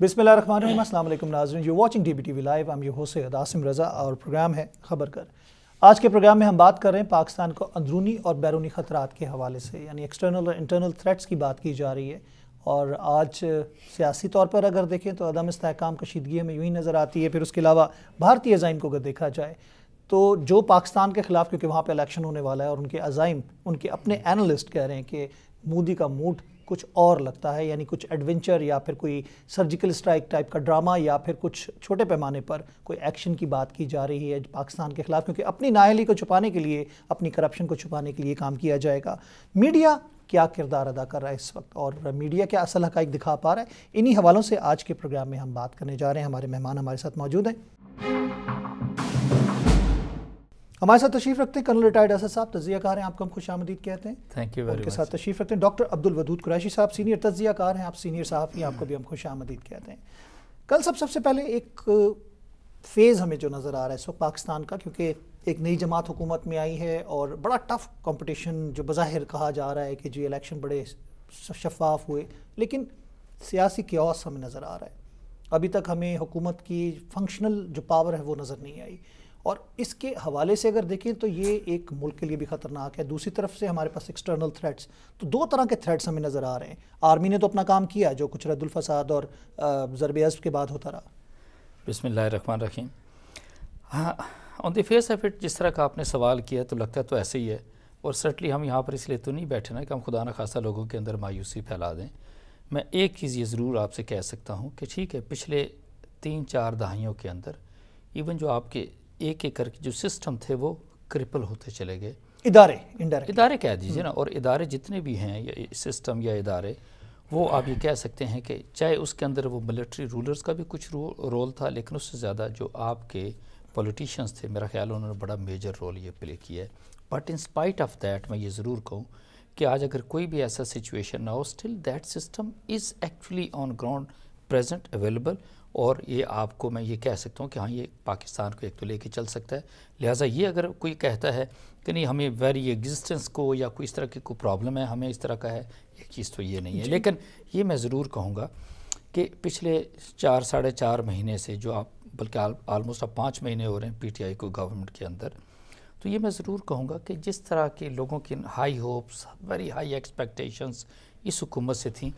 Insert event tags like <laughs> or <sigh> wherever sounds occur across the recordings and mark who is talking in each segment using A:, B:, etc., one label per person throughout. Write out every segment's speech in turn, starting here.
A: अस्सलाम वालेकुम नाज़रीन। You watching D B T V live I you your host Asim Raza और programme है खबर कर। आज के प्रोग्राम में हम बात कर रहे हैं पाकिस्तान को अंदरूनी और बैरूनी ख़तरात के हवाले से, यानी एक्सटर्नल और इंटरनल थ्रेट्स की बात की जा रही है। और आज सियासी तौर पर अगर देखें तो अदम इसकाम कशीदगी हमें यूँ ही नज़र आती है। फिर उसके अलावा भारतीय अजाइम को अगर देखा जाए तो जो पाकिस्तान के ख़िलाफ़, क्योंकि वहाँ पर इलेक्शन होने वाला है और उनके अजाइम, उनके अपने एनालिस्ट कह रहे हैं कि मोदी का मूड कुछ और लगता है, यानी कुछ एडवेंचर या फिर कोई सर्जिकल स्ट्राइक टाइप का ड्रामा या फिर कुछ छोटे पैमाने पर कोई एक्शन की बात की जा रही है पाकिस्तान के खिलाफ, क्योंकि अपनी नाहली को छुपाने के लिए, अपनी करप्शन को छुपाने के लिए काम किया जाएगा। मीडिया क्या किरदार अदा कर रहा है इस वक्त? और मीडिया क्या असल हक दिखा पा रहा है? इन्हीं हवालों से आज के प्रोग्राम में हम बात करने जा रहे हैं। हमारे मेहमान हमारे साथ मौजूद हैं। हमारे साथ तशरीफ़ रखते हैं कर्नल रिटायर्ड असद साहब तजिया कार हैं आपको हम खुश आमदीद कहते हैं।
B: थैंक यू वेरी उनके
A: साथ तशरीफ़ रखते हैं। डॉक्टर अब्दुल वदूद कुरैशी साहब सीनियर तजिया कार हैं आप सीनियर साहब ही आपको भी हम खुश आमदीद कहते हैं। कल सब सबसे पहले एक फ़ेज़ हमें जो नज़र आ रहा है इस वक्त पाकिस्तान का क्योंकि एक नई जमात हुकूमत में आई है और बड़ा टफ कंपटीशन जो बज़ाहिर कहा जा रहा है कि जी इलेक्शन बड़े शफाफ हुए लेकिन सियासी क्योस हमें नज़र आ रहा है। अभी तक हमें हुकूमत की फंक्शनल जो पावर है वो नज़र नहीं आई। और इसके हवाले से अगर देखें तो ये एक मुल्क के लिए भी ख़तरनाक है। दूसरी तरफ़ से हमारे पास एक्सटर्नल थ्रेट्स तो दो तरह के थ्रेट्स हमें नज़र आ रहे हैं। आर्मी ने तो अपना काम किया जो कुछ रद्दुलफसाद और ज़रब अज़ब के बाद होता रहा।
B: बिसमीम रहीम हाँ on the face of it जिस तरह का आपने सवाल किया तो लगता है तो ऐसे ही है। और सर्टली हम यहाँ पर इसलिए तो नहीं बैठे ना कि हम खुदा न खासा लोगों के अंदर मायूसी फैला दें। मैं एक चीज़ ये ज़रूर आपसे कह सकता हूँ कि ठीक है, पिछले तीन चार दहाइयों के अंदर इवन जो आपके एक एक करके जो सिस्टम थे वो क्रिपल होते चले गए।
A: इदारे
B: इदारे कह दीजिए ना और इदारे जितने भी हैं या सिस्टम या इदारे वो आप ये कह सकते हैं कि चाहे उसके अंदर वो मिलिट्री रूलर्स का भी कुछ रो, रोल था लेकिन उससे ज़्यादा जो आपके पॉलिटिशियंस थे मेरा ख्याल उन्होंने बड़ा मेजर रोल ये प्ले किया है। But in spite of that मैं ये ज़रूर कहूँ कि आज अगर कोई भी ऐसा सिचुएशन ना हो still that system is actually on ground present available और ये आपको मैं ये कह सकता हूँ कि हाँ ये पाकिस्तान को एक तो लेके चल सकता है। लिहाजा ये अगर कोई कहता है कि नहीं हमें वेरी एग्जिस्टेंस को या कोई इस तरह की कोई प्रॉब्लम है हमें इस तरह का है एक चीज़ तो ये नहीं है। लेकिन ये मैं ज़रूर कहूँगा कि पिछले चार साढ़े चार महीने से जो आप बल्कि आलमोस्ट आप पाँच महीने हो रहे हैं पीटीआई को गवर्नमेंट के अंदर तो ये मैं ज़रूर कहूँगा कि जिस तरह के लोगों की high hopes very high expectations इस हुकूमत से थी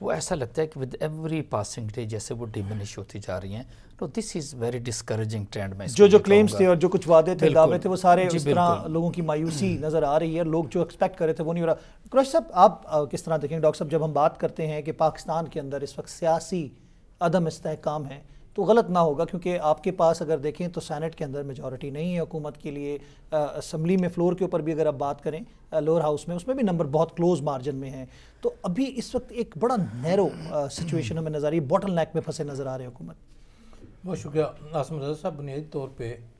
B: वो ऐसा लगता है कि विद एवरी पासिंग डे जैसे वो डिमिनिश होती जा रही हैं। तो this is very discouraging trend में
A: जो जो क्लेम्स थे और जो कुछ वादे थे दावे थे वो सारे इस तरह लोगों की मायूसी। नज़र आ रही है। लोग जो एक्सपेक्ट कर रहे थे वो नहीं हो रहा। क्रश साहब आप किस तरह देखेंगे? डॉक्टर साहब जब हम बात करते हैं कि पाकिस्तान के अंदर इस वक्त सियासी अदम इस्तेकाम है तो गलत ना होगा, क्योंकि आपके पास अगर देखें तो सैनट के अंदर मेजॉरिटी नहीं है हुकूमत के लिए। असम्बली में फ्लोर के ऊपर भी अगर आप बात करें लोअर हाउस में, उसमें भी नंबर बहुत क्लोज मार्जिन में है। तो अभी इस वक्त एक बड़ा नैरो सिचुएशन हमें नज़र आ रही है। बॉटल नेक में फंसे नज़र आ रहे हैं हुकूमत।
C: बहुत शुक्रिया। आसम रजा साहब, बुनियादी तौर पर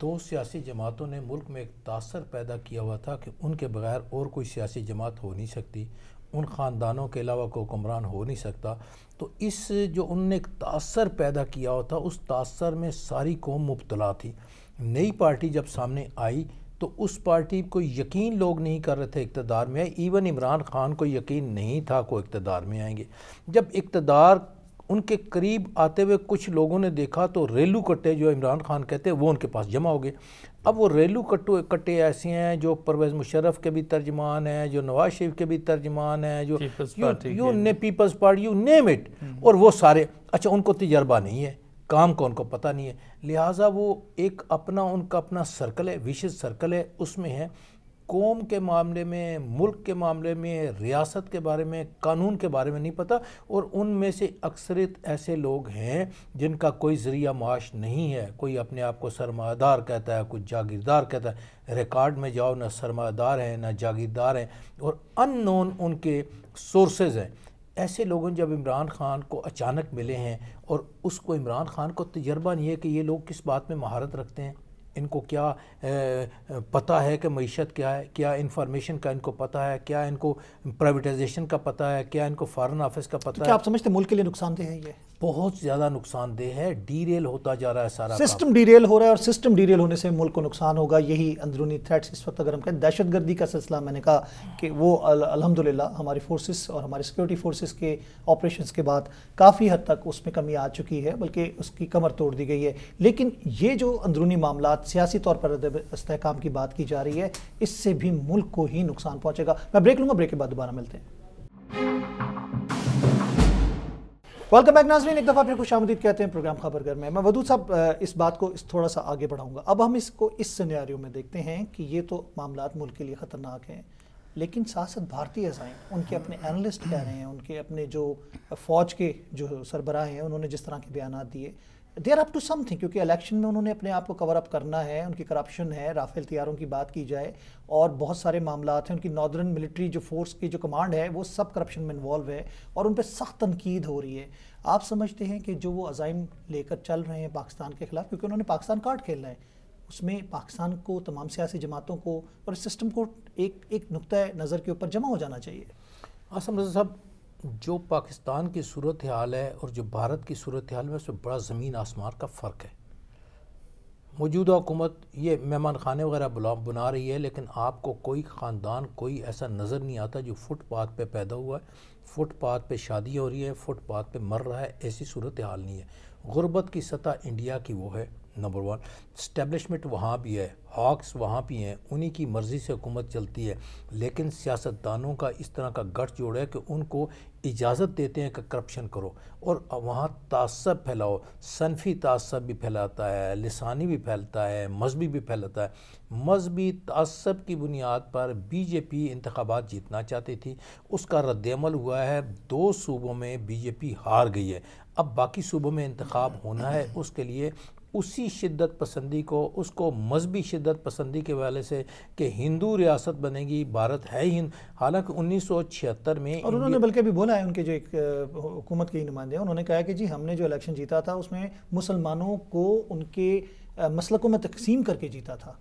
C: दो सियासी जमातों ने मुल्क में एक तासर पैदा किया हुआ था कि उनके बगैर और कोई सियासी जमात हो नहीं सकती। उन ख़ानदानों के अलावा कोई हुक्मरान हो नहीं सकता। तो इस जो उनने एक तासर पैदा किया हुआ था, उस तासर में सारी कौम मुबतला थी। नई पार्टी जब सामने आई तो उस पार्टी को यकीन लोग नहीं कर रहे थे इकतदार में आए। इवन इमरान खान को यकीन नहीं था को इकतदार में आएँगे। जब इकतदार उनके करीब आते हुए कुछ लोगों ने देखा तो रेलू कट्टे जो इमरान खान कहते हैं वो उनके पास जमा हो गए। अब वो रेलू कट्टू कट्टे ऐसे हैं जो परवेज़ मुशर्रफ के भी तर्जमान हैं जो नवाज़ शरीफ के भी तर्जमान हैं जो you know peoples party you name it. और वो सारे अच्छा उनको तजर्बा नहीं है काम का उनको पता नहीं है। लिहाजा वो एक अपना उनका अपना सर्कल है विशेष सर्कल है उसमें है कौम के मामले में, मुल्क के मामले में, रियासत के बारे में, कानून के बारे में नहीं पता और उनमें से अक्सरित ऐसे लोग हैं जिनका कोई ज़रिया माश नहीं है। कोई अपने आप को सरमादार कहता है कुछ जागीरदार कहता है, रिकॉर्ड में जाओ, ना सरमादार हैं, ना जागीरदार हैं और अननोन उनके सोर्सेज हैं। ऐसे लोगों जब इमरान खान को अचानक मिले हैं और उसको इमरान खान को तजर्बा नहीं है कि ये लोग किस बात में महारत रखते हैं। इनको क्या पता है कि मीशत क्या है क्या इंफॉर्मेशन का इनको पता है क्या इनको प्राइवेटाइजेशन का पता है क्या इनको फॉरेन ऑफ़िस का पता
A: तो
C: है?
A: क्या आप समझते मुल्क के लिए नुकसानदेह है ये?
C: बहुत ज़्यादा नुकसानदेह है डीरेल होता जा रहा है सारा
A: सिस्टम डीरेल हो रहा है और सिस्टम डीरेल होने से मुल्क को नुकसान होगा, यही अंदरूनी थ्रेट्स इस वक्त अगर हम कहें दहशत गर्दी का सिलसिला मैंने कहा कि वो अल- अल्हम्दुलिल्लाह हमारी फोर्सेस और हमारी सिक्योरिटी फोर्सेस के ऑपरेशंस के बाद काफ़ी हद तक उसमें कमी आ चुकी है, बल्कि उसकी कमर तोड़ दी गई है। लेकिन ये जो अंदरूनी मामला सियासी तौर पर इसकाम की बात की जा रही है, इससे भी मुल्क को ही नुकसान पहुँचेगा। मैं ब्रेक लूँगा ब्रेक के बाद दोबारा मिलते हैं। वेलकम बैक नाजरीन। एक दफ़ा फिर खुश आमदीद कहते हैं प्रोग्राम खबर घर में। मैं वधू साहब इस बात को इस थोड़ा सा आगे बढ़ाऊँगा। अब हम इसको इस सिनेरियो में देखते हैं कि ये तो मामला मुल्क के लिए ख़तरनाक हैं, लेकिन साथ साथ भारतीय अजाएँ उनके अपने एनालिस्ट कह रहे हैं, उनके अपने जो फ़ौज के जो सरबराह हैं, उन्होंने जिस तरह के बयान दिए they are up to something क्योंकि इलेक्शन में उन्होंने अपने आप को कवर अप करना है, उनकी करप्शन है, राफेल तैयारों की बात की जाए, और बहुत सारे मामला हैं, उनकी नॉर्दर्न मिलिट्री जो फोर्स की जो कमांड है, वो सब करप्शन में इन्वॉल्व है, और उन पर सख्त तनकीद हो रही है। आप समझते हैं कि जो वो अजाइम लेकर चल रहे हैं पाकिस्तान के खिलाफ, क्योंकि उन्होंने पाकिस्तान कार्ड खेलना है, उसमें पाकिस्तान को, तमाम सियासी जमातों को, और सिस्टम को एक एक नुक़ नज़र के ऊपर जमा हो जाना चाहिए।
C: आसम रजा साहब जो पाकिस्तान की सूरत हाल है और जो भारत की सूरत हाल में उसमें बड़ा ज़मीन आसमान का फ़र्क है। मौजूदा हुकूमत ये मेहमान खाने वगैरह बुला, बना रही है, लेकिन आपको कोई ख़ानदान, कोई ऐसा नज़र नहीं आता जो फुटपाथ पे पैदा हुआ है। फुटपाथ पे शादी हो रही है, फुटपाथ पे मर रहा है, ऐसी सूरत हाल नहीं है। गुर्बत की सतह इंडिया की वो है, नंबर वन। इस्टेब्लिशमेंट वहाँ भी है, हॉक्स वहाँ भी हैं, उन्हीं की मर्ज़ी से हुकूमत चलती है। लेकिन सियासतदानों का इस तरह का गठ जोड़ है कि उनको इजाज़त देते हैं कि करप्शन करो और वहाँ तासब फैलाओ। सनफी तासब भी फैलाता है, लसानी भी फैलता है, मजहबी भी फैलाता है। मजहबी तासब की बुनियाद पर बीजेपी इंतबात जीतना चाहती थी। उसका रद्दमल हुआ है। दो सूबों में बीजेपी हार गई है। अब बाकी सूबों में इंतखब होना है। उसके लिए उसी शिद्दत पसंदी को उसको मजहबी शिद्दत पसंदी के वाले से कि हिंदू रियासत बनेगी भारत है ही हिंद। हालाँकि उन्नीस सौ छिहत्तर में
A: और उन्होंने बल्कि भी बोला है उनके जो एक हुकूमत के ही नुमाइंदे हैं उन्होंने कहा कि जी हमने जो इलेक्शन जीता था उसमें मुसलमानों को उनके मसलकों में तकसीम करके जीता था।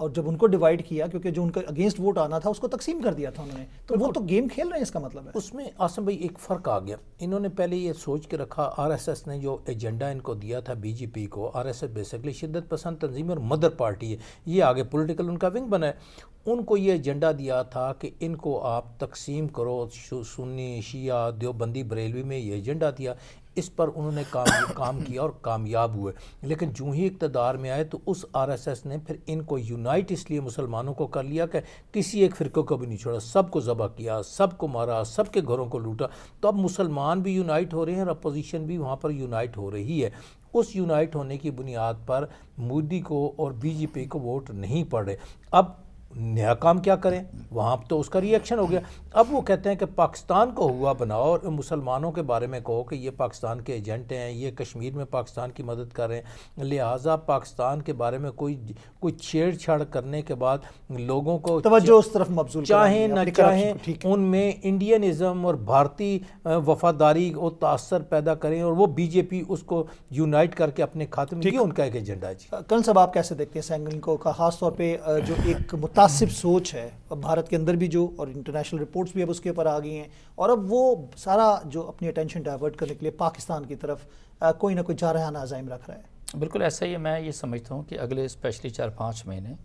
A: और जब उनको डिवाइड किया क्योंकि जो उनका अगेंस्ट वोट आना था उसको तकसीम कर दिया था उन्होंने तो वो तो गेम खेल रहे हैं इसका मतलब है।
C: उसमें आसम भाई एक फ़र्क आ गया। इन्होंने पहले ये सोच के रखा आरएसएस ने जो एजेंडा इनको दिया था बीजेपी को आरएसएस बेसिकली शिद्दत पसंद तंजीम और मदर पार्टी है। ये आगे पोलिटिकल उनका विंग बना है। उनको ये एजेंडा दिया था कि इनको आप तकसीम करो सुन्नी शिया देवबंदी बरेलवी में ये एजेंडा दिया। इस पर उन्होंने काम काम किया और कामयाब हुए। लेकिन जूँ ही इकतदार में आए तो उस आरएसएस ने फिर इनको यूनाइट इसलिए मुसलमानों को कर लिया कि किसी एक फ़िरक़े को भी नहीं छोड़ा। सबको ज़बह किया, सबको मारा, सबके घरों को लूटा। तो अब मुसलमान भी यूनाइट हो रहे हैं और अपोजिशन भी वहाँ पर यूनाइट हो रही है। उस यूनाइट होने की बुनियाद पर मोदी को और बीजेपी को वोट नहीं पड़े। अब नया काम क्या करें? वहाँ तो उसका रिएक्शन हो गया। अब वो कहते हैं कि पाकिस्तान को हुआ बनाओ और मुसलमानों के बारे में कहो कि ये पाकिस्तान के एजेंट हैं ये कश्मीर में पाकिस्तान की मदद कर रहे हैं। लिहाजा पाकिस्तान के बारे में कोई कोई छेड़छाड़ करने के बाद लोगों को
A: तवज्जो उस तरफ़ मबजूल
C: चाहे न चाहे। उनमें इंडियनिज़म और भारतीय वफादारी और तासर पैदा करें और वो बीजेपी उसको यूनाइट करके अपने खाते में उनका एक एजेंडा है जी।
A: कल सब आप कैसे देखते हैं सैंगलिंग को का? खास तौर पे अ, जो एक मुतासिब सोच है। अब भारत के अंदर भी जो और इंटरनेशनल रिपोर्ट्स भी अब उसके ऊपर आ गई हैं। और अब वो सारा जो अपनी अटेंशन डाइवर्ट करने के लिए पाकिस्तान की तरफ़ अ, कोई ना कोई जारहाना अजाइम रख रहा है।
B: बिल्कुल ऐसा ही है मैं ये समझता हूँ कि अगले स्पेशली चार पाँच महीने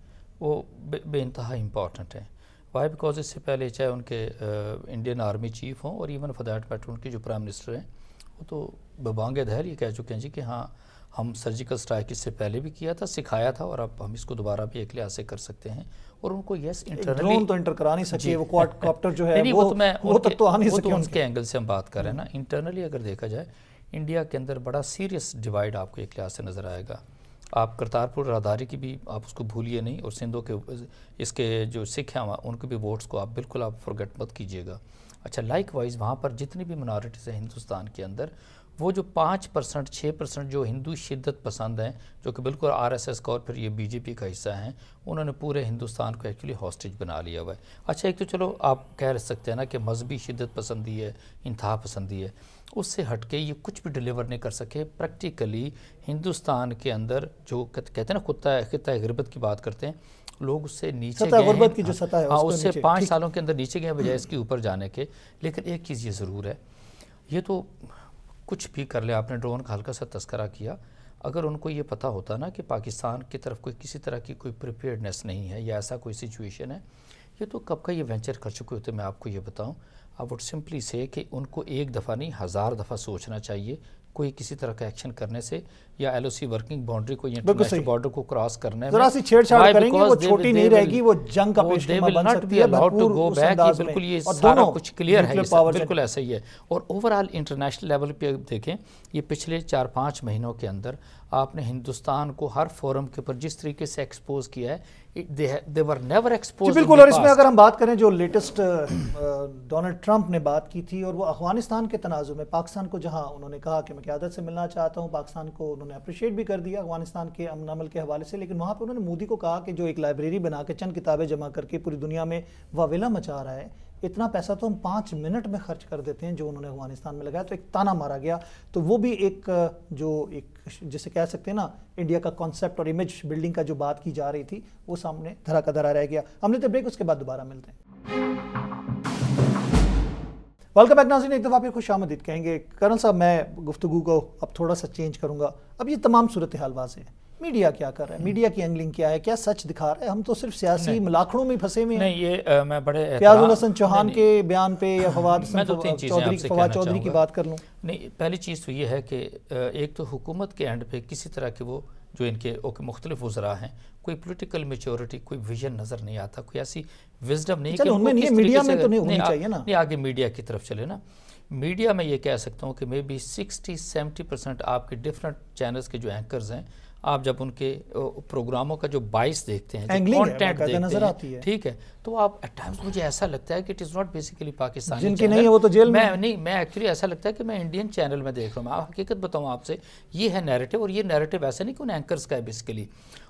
B: वो बे, बेइंतहा इंपॉर्टेंट हैं। वाई बिकॉज़ इससे पहले चाहे उनके आ, इंडियन आर्मी चीफ हों और इवन फॉर दैट मैटर उनके जो प्राइम मिनिस्टर हैं वो तो बबांगे धैर ये कह चुके हैं जी कि हाँ हम सर्जिकल स्ट्राइक इससे पहले भी किया था सिखाया था और अब हम इसको दोबारा भी एक लिहाज से कर सकते हैं। और उनको यस
A: ड्रोन तो इंटर करा नहीं सके वो क्वाडकॉप्टर जो है
B: नहीं,
A: वो
B: वो तो मैं
A: वो तक तो आ नहीं
B: तो
A: सके
B: एंगल से हम बात कर रहे हैं ना। इंटरनली अगर देखा जाए इंडिया के अंदर बड़ा सीरियस डिवाइड आपको एक लिहाज से नज़र आएगा। आप करतारपुर राहदारी की भी आप उसको भूलिए नहीं और सिंधों के इसके जो सिख हैं वहाँ उनके भी वोट्स को आप बिल्कुल आप फॉरगेट मत कीजिएगा। अच्छा लाइक वाइज वहाँ पर जितनी भी मिनॉरिटीज़ हैं हिंदुस्तान के अंदर वो जो पाँच परसेंट छः परसेंट जो हिंदू शिद्दत पसंद हैं जो कि बिल्कुल आरएसएस का और फिर ये बीजेपी का हिस्सा हैं उन्होंने पूरे हिंदुस्तान को एक्चुअली हॉस्टेज बना लिया हुआ है। अच्छा एक तो चलो आप कह सकते हैं ना कि मजहबी शिद्दत पसंदी है इंतहा पसंदी है। उससे हट के ये कुछ भी डिलीवर नहीं कर सके। प्रैक्टिकली हिंदुस्तान के अंदर जो कहते हैं ना कुत्ता खत्ता गिरबत की बात करते हैं लोग उससे नीचे गए
A: की जो सतह है
B: हाँ उससे पाँच सालों के अंदर नीचे गए बजाय इसके ऊपर जाने के। लेकिन एक चीज़ ये ज़रूर है ये तो कुछ भी कर ले, आपने ड्रोन का हल्का सा तस्करा किया। अगर उनको ये पता होता ना कि पाकिस्तान की तरफ़ कोई किसी तरह की कोई प्रिपेयर्डनेस नहीं है या ऐसा कोई सिचुएशन है, ये तो कब का ये वेंचर कर चुके होते मैं आपको ये बताऊँ। आई वुड सिंपली से कि उनको एक दफ़ा नहीं, हज़ार दफ़ा सोचना चाहिए कोई किसी तरह का एक्शन करने से या एलओसी वर्किंग बाउंड्री को इंटरनेशनल बॉर्डर को क्रॉस करने
A: में सी छेड़छाड़ करेंगे वो छोटी नहीं रहेगी वो जंग का बन सकती है
B: अलाउड टू गो बैक ये बिल्कुल ये सारा कुछ क्लियर है बिल्कुल ऐसा ही है। और ओवरऑल इंटरनेशनल लेवल पे देखें ये पिछले चार पाँच महीनों के अंदर आपने हिंदुस्तान को हर फोरम के ऊपर जिस तरीके से एक्सपोज किया है बिल्कुल
A: और इसमें अगर हम बात करें जो लेटेस्ट डोनाल्ड ट्रंप ने बात की थी और वो अफ़गानिस्तान के तनाज़ु में पाकिस्तान को जहाँ उन्होंने कहा कि मैं क्यादत से मिलना चाहता हूँ। पाकिस्तान को उन्होंने अप्रिशिएट भी कर दिया अफ़गानिस्तान के अमन अमल के हवाले से, लेकिन वहाँ पर उन्होंने मोदी को कहा कि जो एक लाइब्रेरी बना के चंद किताबें जमा करके पूरी दुनिया में वावेला मचा रहा है, इतना पैसा तो हम पाँच मिनट में खर्च कर देते हैं जो उन्होंने अफ़गानिस्तान में लगाया तो एक ताना मारा गया। तो वो भी एक, जो एक, जिसे कह सकते हैं ना, इंडिया का कॉन्सेप्ट और इमेज बिल्डिंग का जो बात की जा रही थी, वो सामने धरा का धरा रह गया। हमने तो ब्रेक उसके बाद दोबारा मिलते हैं। वेलकम बैक नाजिन एक दफ़ा फिर खुश आमदीद कहेंगे करण साहब, मैं गुफ्तु को अब थोड़ा सा चेंज करूँगा। अब ये तमाम सूरत हाल वाज है। मीडिया क्या कर रहा है? मीडिया की एंगलिंग क्या है? क्या सच दिखा रहा है? हम तो सिर्फ़ सियासी मलाखड़ों में फंसे हुए
B: नहीं ये आ, मैं बड़े
A: फयाजुल हसन चौहान के बयान पे या फवाद तो चौधरी फवाद चौधरी की बात कर लूँ।
B: नहीं पहली चीज़ तो ये है कि एक तो हुकूमत के एंड पे किसी तरह के वो जो इनके ओके मुख्तलिफ़ वजरा हैं कोई पोलिटिकल मेच्योरिटी कोई विजन नज़र नहीं आता कोई ऐसी विजडम नहीं
A: कि उनमें नहीं मीडिया में तो नहीं होनी चाहिए ना।
B: नहीं आगे मीडिया की तरफ़ चले ना। मीडिया में ये कह सकता हूँ कि maybe sixty seventy percent आपके डिफरेंट चैनल्स के जो एंकर्स हैं आप जब उनके प्रोग्रामों का जो बाइस देखते हैं कंटेंट देखते हैं ठीक है तो आप एट टाइम्स मुझे ऐसा लगता है कि it is not basically Pakistan
A: जिनकी नहीं है वो तो जेल
B: मैं नहीं मैं एक्चुअली ऐसा लगता है कि मैं इंडियन चैनल में देख रहा हूँ। मैं हकीकत बताऊँ आपसे ये है नैरेटिव और ये नैरेटिव ऐसा नहीं कि उन एंकर्स का है बेसिकली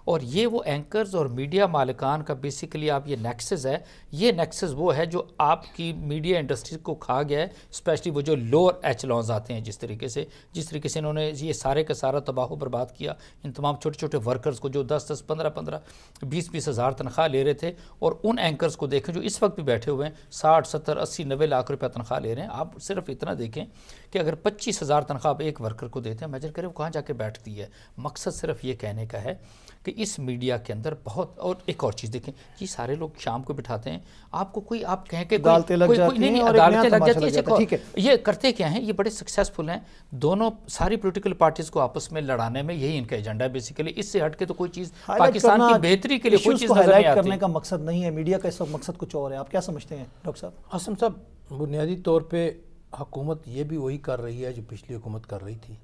B: और ये वो एंकर्स और मीडिया मालिकान का बेसिकली आप ये नेक्सेस है। ये नेक्सेस वो है जो आपकी मीडिया इंडस्ट्री को खा गया है स्पेशली वो जो लोअर एच लॉन्स आते हैं जिस तरीके से जिस तरीके से इन्होंने ये सारे का सारा तबाह बर्बाद किया इन तमाम छोटे छोटे वर्कर्स को जो दस दस पंद्रह पंद्रह बीस बीस हज़ार तनख्वाह ले रहे थे और उन एंकर्स को देखें जो इस वक्त भी बैठे हुए हैं साठ सत्तर अस्सी नब्बे लाख रुपये तनख्वाह ले रहे हैं। आप सिर्फ़ इतना देखें कि अगर पच्चीस हज़ार तनख्वाह एक वर्कर को देते हैं इमेजन करें वो कहाँ जाके बैठती है। मकसद सिर्फ़ ये कहने का है कि इस मीडिया के अंदर बहुत और एक और चीज़ देखें ये सारे लोग शाम को बिठाते हैं। आपको कोई आप कहें कि
A: अदालतें लग जाती अदालतें लग
B: जाती है। ये करते क्या हैं? ये बड़े सक्सेसफुल हैं। दोनों सारी पोलिटिकल पार्टीज़ को आपस में लड़ाने में यही इनका एजेंडा बेसिकली इससे हट के तो कोई चीज़ पाकिस्तान की बेहतरी के लिए कोई चीज़
A: करने का मकसद नहीं है। मीडिया का इस वक्त मकसद कुछ और है। आप क्या समझते हैं डॉक्टर साहब?
C: असम साहब बुनियादी तौर पर हुकूमत ये भी वही कर रही है जो पिछली हुकूमत कर रही थी।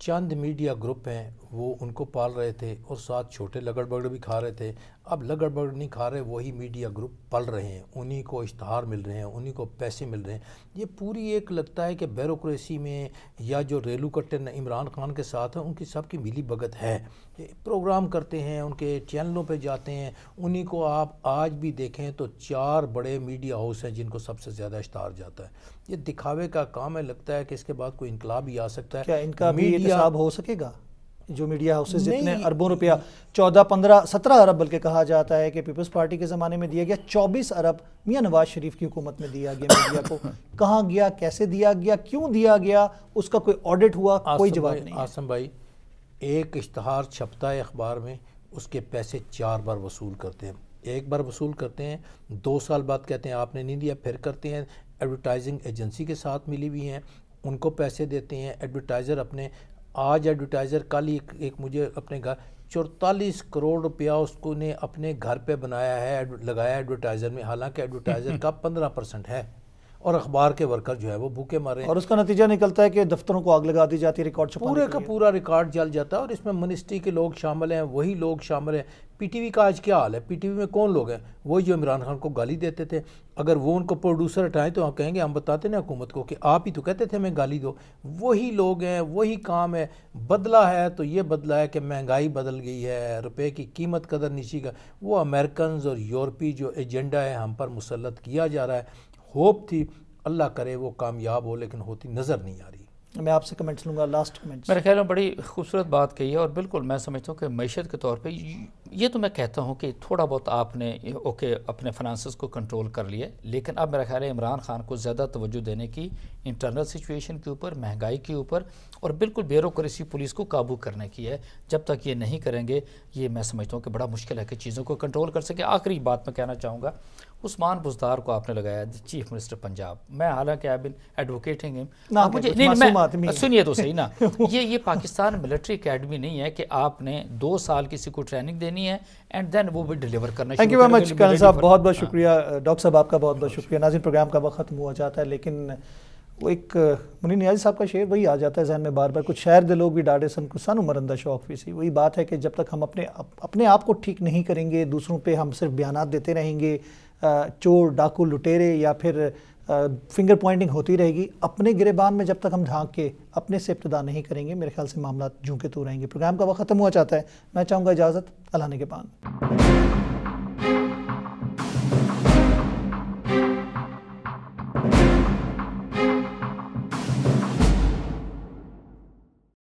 C: चंद मीडिया ग्रुप हैं वो उनको पाल रहे थे और साथ छोटे लगड़ बगड़ भी खा रहे थे। अब लगड़ बगड़ नहीं खा रहे वही मीडिया ग्रुप पल रहे हैं। उन्हीं को इश्तहार मिल रहे हैं उन्हीं को पैसे मिल रहे हैं। ये पूरी एक लगता है कि ब्यूरोक्रेसी में या जो रेलू कट्टे इमरान खान के साथ हैं उनकी सबकी मिली भगत है। प्रोग्राम करते हैं उनके चैनलों पर जाते हैं। उन्हीं को आप आज भी देखें तो चार बड़े मीडिया हाउस हैं जिनको सबसे ज़्यादा इश्तहार जाता है। ये दिखावे का काम है लगता है कि इसके बाद कोई इनकलाब ही आ सकता है।
A: क्या इनका मीडिया हो सकेगा? जो मीडिया हाउसेज जितने अरबों रुपया चौदह पंद्रह सत्रह अरब बल्कि कहा जाता है कि पीपल्स पार्टी के ज़माने में दिया गया चौबीस अरब मियाँ नवाज़ शरीफ की हुकूमत में दिया गया मीडिया को। कहाँ गया कैसे दिया गया क्यों दिया गया उसका कोई ऑडिट हुआ कोई जवाब नहीं
C: आसम भाई एक इश्तहार छपता है अखबार में उसके पैसे चार बार वसूल करते हैं। एक बार वसूल करते हैं दो साल बाद कहते हैं आपने नहीं दिया फिर करते हैं एडवर्टाइजिंग एजेंसी के साथ मिली हुई हैं उनको पैसे देते हैं एडवर्टाइज़र अपने आज एडवर्टाइज़र कल ही एक, एक मुझे अपने घर चौतालीस करोड़ रुपया उसको ने अपने घर पे बनाया है लगाया एडवर्टाइज़र में। हालाँकि एडवर्टाइज़र <laughs> का पंद्रह परसेंट है। और अखबार के वर्कर जो है वो भूखे मारे
A: और उसका नतीजा निकलता है कि दफ्तरों को आग लगा दी जाती है रिकॉर्ड
C: पूरे का पूरा रिकॉर्ड जल जाता है और इसमें मिनिस्ट्री के लोग शामिल हैं वही लोग शामिल हैं। पीटीवी का आज क्या हाल है? पीटीवी में कौन लोग हैं? वही जो इमरान खान को गाली देते थे। अगर वो उनको प्रोड्यूसर हटाएँ तो हम कहेंगे हम बताते ना हुकूमत को कि आप ही तो कहते थे हमें गाली दो। वही लोग हैं वही काम है। बदला है तो ये बदला है कि महँगाई बदल गई है रुपए की कीमत कदर नीची का। वो अमेरिकन और यूरोपी जो एजेंडा है हम पर मुसलत किया जा रहा है। होप थी अल्लाह करे वो कामयाब हो लेकिन होती नज़र नहीं आ रही।
A: मैं आपसे कमेंट्स लूँगा लास्ट कमेंट्स
B: मेरे ख्याल में बड़ी खूबसूरत बात कही है और बिल्कुल मैं समझता हूँ कि मीशत के तौर पे ये तो मैं कहता हूँ कि थोड़ा बहुत आपने ओके अपने फाइनेंस को कंट्रोल कर लिया लेकिन अब मेरा ख्याल है इमरान खान को ज़्यादा तवज्जो देने की इंटरनल सिचुएशन के ऊपर महँगाई के ऊपर और बिल्कुल ब्यूरोक्रेसी पुलिस को काबू करने की है। जब तक ये नहीं करेंगे ये मैं समझता हूँ कि बड़ा मुश्किल है कि चीज़ों को कंट्रोल कर सके। आखिरी बात मैं कहना चाहूँगा उस्मान बुजदार को आपने लगाया चीफ मिनिस्टर पंजाब मैं हालाँकि आई बिन एडवोकेटिंग हिम मुझे नहीं मैं सुनिए तो सही ना। <laughs> ये ये पाकिस्तान मिलिट्री अकेडमी नहीं है कि आपने दो साल किसी को ट्रेनिंग देनी है एंड देन वो भी डिलीवर करना
A: thank you very much Karan साहब बहुत बहुत शुक्रिया डॉक्टर साहब आपका बहुत बहुत शुक्रिया। नाजिन प्रोग्राम का वक्त खत्म हुआ जाता है लेकिन वो एक मुनी नियाजी साहब का शेर वही आ जाता है जहन में बार बार कुछ शायर दे लोग भी डाटे सन कुछ सानू मरंदा शौक भी सी। वही बात है कि जब तक हम अपने अपने आप को ठीक नहीं करेंगे दूसरों पे हम सिर्फ़ बयान देते रहेंगे चोर डाकू लुटेरे या फिर फिंगर पॉइंटिंग होती रहेगी। अपने गिरेबान में जब तक हम झाँक के अपने से इब्तदा नहीं करेंगे, मेरे ख्याल से मामला जूँ तो रहेंगे। प्रोग्राम का वक्त ख़त्म हुआ चाहता है? मैं चाहूँगा इजाज़त, अल्लाह के पान।